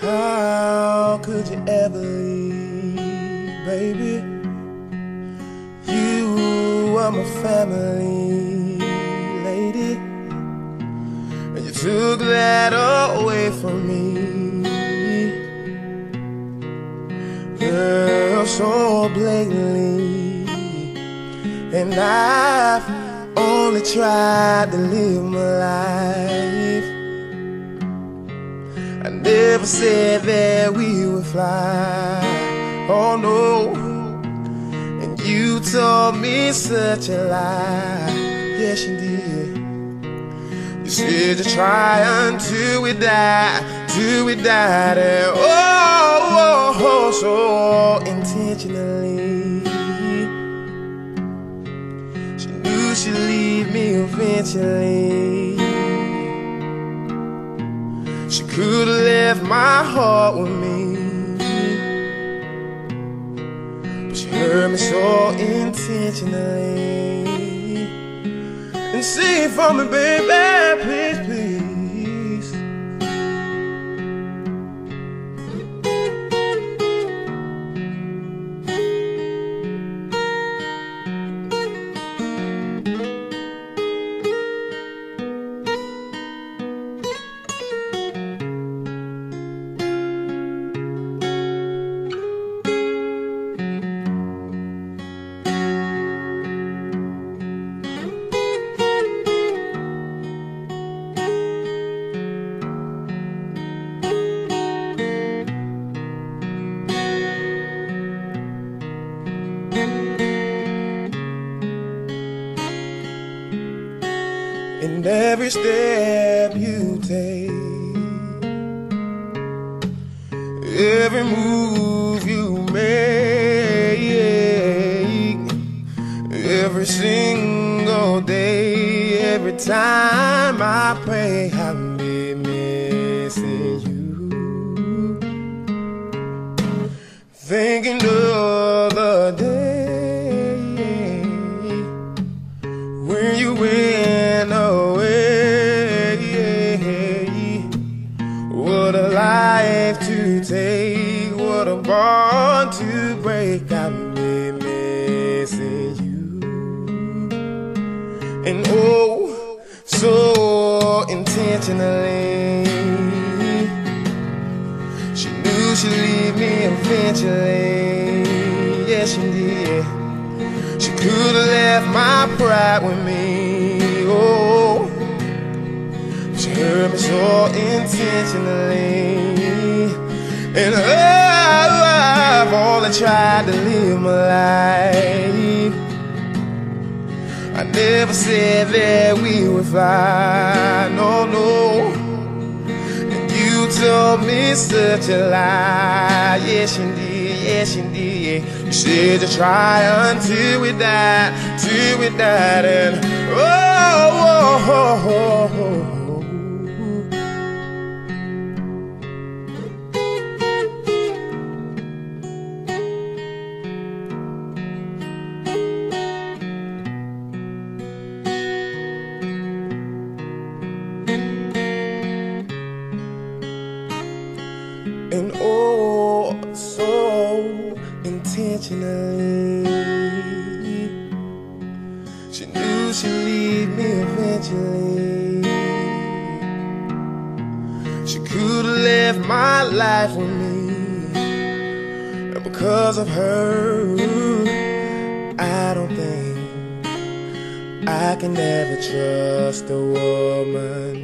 How could you ever leave, baby? You were my family, lady, and you took that away from me, girl, so blatantly, and I've only tried to live my life. I never said that we would fly. Oh no. And you told me such a lie. Yes, you did. You said to try until we die, till we died. And oh, oh, oh so intentionally. She'd leave me eventually. She could have left my heart with me. But she hurt me so intentionally. And sing for me, baby, in every step you take, every move you make, every single day, every time I pray, been missing you, thinking of life to take, what a bond to break. I've been missing you, and oh, so intentionally. She knew she'd leave me eventually. Yes, she did. She could have left my pride with me. Hurt so intentionally. And oh, I've only tried to live my life. I never said that we would fly. No, no. And you told me such a lie. Yes, indeed. Yes, indeed. You said to try until we die, till we died, and oh, oh, oh, and oh, so intentionally. She knew she'd leave me eventually. She could have left my life with me, and because of her, I don't think I can ever trust a woman